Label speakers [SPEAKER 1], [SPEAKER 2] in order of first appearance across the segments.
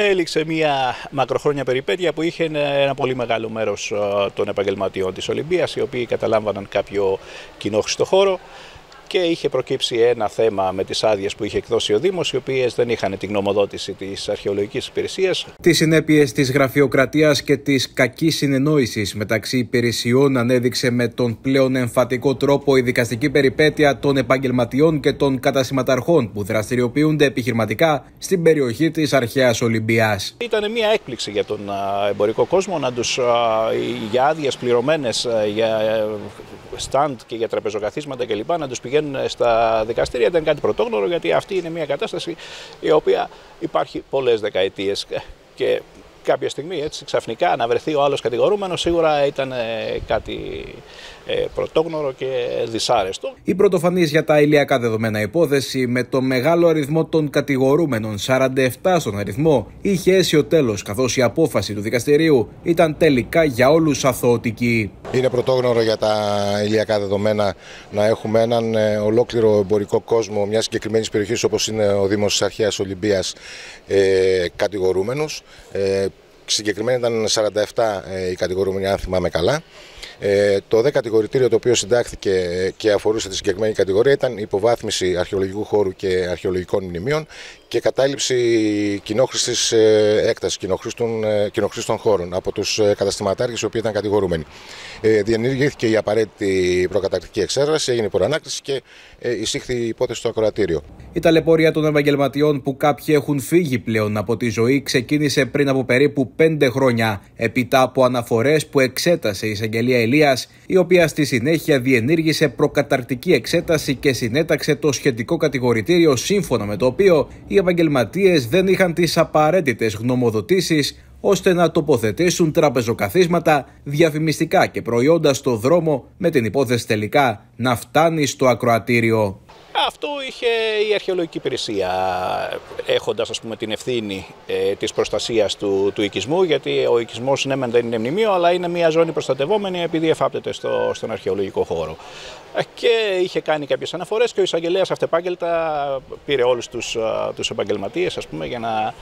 [SPEAKER 1] έληξε μια μακροχρόνια περιπέτεια που είχε ένα πολύ μεγάλο μέρος των επαγγελματιών της Ολυμπίας, οι οποίοι καταλάμβαναν κάποιο κοινό χώρο και είχε προκύψει ένα θέμα με τις άδειες που είχε εκδώσει ο Δήμος, οι οποίες δεν είχαν την γνωμοδότηση της αρχαιολογικής υπηρεσίας.
[SPEAKER 2] Τις συνέπειες της γραφειοκρατίας και της κακής συνεννόησης μεταξύ υπηρεσιών ανέδειξε με τον πλέον εμφατικό τρόπο η δικαστική περιπέτεια των επαγγελματιών και των κατασηματαρχών που δραστηριοποιούνται επιχειρηματικά στην περιοχή της αρχαίας Ολυμπίας.
[SPEAKER 1] Ήταν μια έκπληξη για τον εμπορικό κόσμο να τους για άδειες πληρωμένες για στάντ και για τραπεζοκαθίσματα κλπ. να τους πηγαίνουν στα δικαστήρια. Ήταν κάτι πρωτόγνωρο γιατί αυτή είναι μια κατάσταση η οποία υπάρχει πολλές δεκαετίες. Και κάποια στιγμή έτσι ξαφνικά να βρεθεί ο άλλος κατηγορούμενος σίγουρα ήταν κάτι ε, πρωτόγνωρο και δυσάρεστο.
[SPEAKER 2] Η πρωτοφανής για τα ηλιακά δεδομένα υπόθεση με το μεγάλο αριθμό των κατηγορούμενων, 47 στον αριθμό, είχε αίσιο τέλος, καθώς η απόφαση του δικαστηρίου ήταν τελικά για όλους αθωωτική.
[SPEAKER 3] Είναι πρωτόγνωρο για τα ηλιακά δεδομένα να έχουμε έναν ε, ολόκληρο εμπορικό κόσμο μιας συγκεκριμένης περιοχής όπως είναι ο Δήμος της Αρχαίας Ολυμπίας ε, κατηγορούμενου. Ε, συγκεκριμένα ήταν 47 ε, οι κατηγορούμενοι, αν θυμάμαι καλά. Ε, το 10 κατηγορητήριο το οποίο συντάχθηκε και αφορούσε τη συγκεκριμένη κατηγορία ήταν υποβάθμιση αρχαιολογικού χώρου και αρχαιολογικών μνημείων και κατάληψη κοινόχρηστης ε, έκτασης, κοινοχρήστων ε, χώρων από τους ε, καταστηματάρχες οι οποίοι ήταν κατηγορούμενοι. Ε, διενεργήθηκε η απαραίτητη προκαταρκτική εξέδραση, έγινε προανάκριση και ε, εισήχθη η υπόθεση στο ακροατήριο.
[SPEAKER 2] Η ταλαιπωρία των επαγγελματιών που κάποιοι έχουν φύγει πλέον από τη ζωή ξεκίνησε πριν από περίπου πέντε χρόνια, επίτα από αναφορές που εξέτασε η εισαγγελία Ελίας, η οποία στη συνέχεια διενήργησε προκαταρκτική εξέταση και συνέταξε το σχετικό κατηγορητήριο, σύμφωνα με το οποίο οι επαγγελματίες δεν είχαν τις απαραίτητες γνωμοδοτήσεις ώστε να τοποθετήσουν τραπεζοκαθίσματα, διαφημιστικά και προϊόντα στο δρόμο με την υπόθεση τελικά να φτάνει στο ακροατήριο.
[SPEAKER 1] Αυτό είχε η αρχαιολογική υπηρεσία έχοντας ας πούμε την ευθύνη ε, της προστασίας του, του οικισμού γιατί ο οικισμός ναι δεν είναι μνημείο αλλά είναι μια ζώνη προστατευόμενη επειδή εφάπτεται στο, στον αρχαιολογικό χώρο. Ε, και είχε κάνει κάποιες αναφορές και ο εισαγγελέας αυτεπάγγελτα πήρε όλους τους, τους επαγγελματίες ας πούμε για να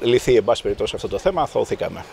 [SPEAKER 1] λυθεί εν πάση περιπτώσει αυτό το θέμα, αθωωθήκαμε.